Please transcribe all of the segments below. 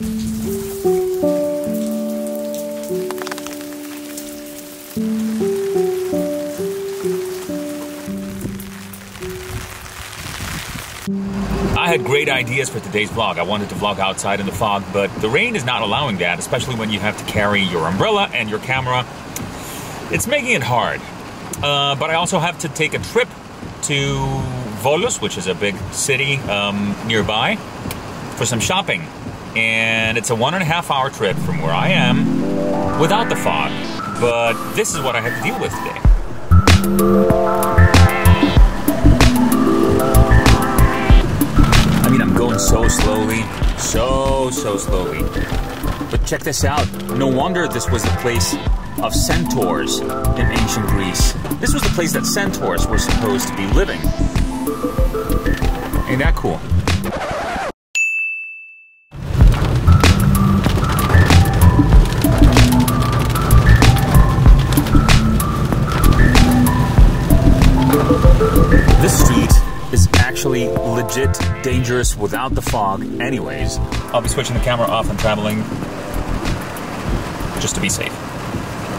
I had great ideas for today's vlog. I wanted to vlog outside in the fog, but the rain is not allowing that, especially when you have to carry your umbrella and your camera. It's making it hard. Uh, but I also have to take a trip to Volos, which is a big city um, nearby, for some shopping. And it's a one and a half hour trip from where I am without the fog. But this is what I have to deal with today. I mean, I'm going so slowly, so, so slowly. But check this out. No wonder this was the place of centaurs in ancient Greece. This was the place that centaurs were supposed to be living. Ain't that cool? This street is actually legit dangerous without the fog anyways. I'll be switching the camera off and traveling just to be safe.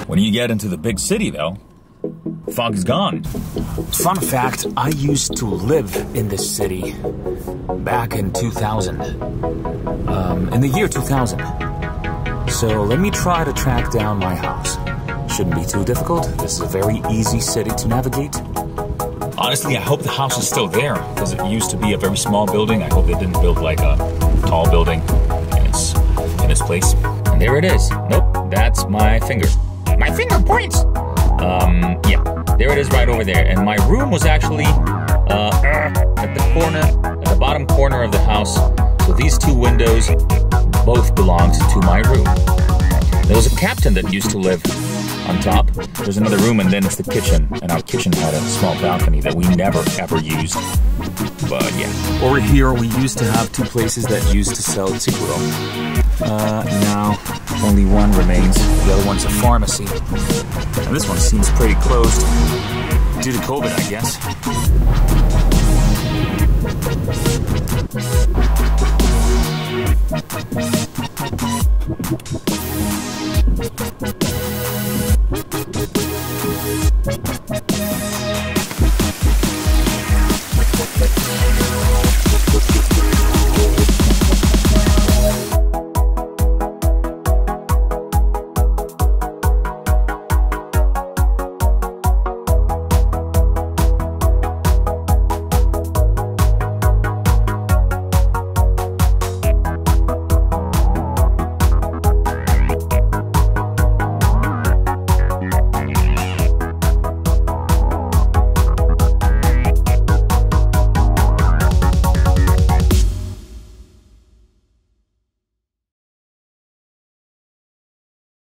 When you get into the big city though, fog is gone. Fun fact, I used to live in this city back in 2000. Um, in the year 2000. So let me try to track down my house. Shouldn't be too difficult. This is a very easy city to navigate. Honestly, I hope the house is still there because it used to be a very small building. I hope they didn't build like a tall building in its in its place. And there it is. Nope, that's my finger. My finger points. Um, yeah, there it is right over there. And my room was actually uh, at the corner, at the bottom corner of the house. So these two windows both belonged to my room. There was a captain that used to live on top. There's another room, and then it's the kitchen. And our kitchen had a small balcony that we never ever used. But yeah. Over here, we used to have two places that used to sell tsukuro. Uh, now only one remains. The other one's a pharmacy, and this one seems pretty closed due to COVID, I guess.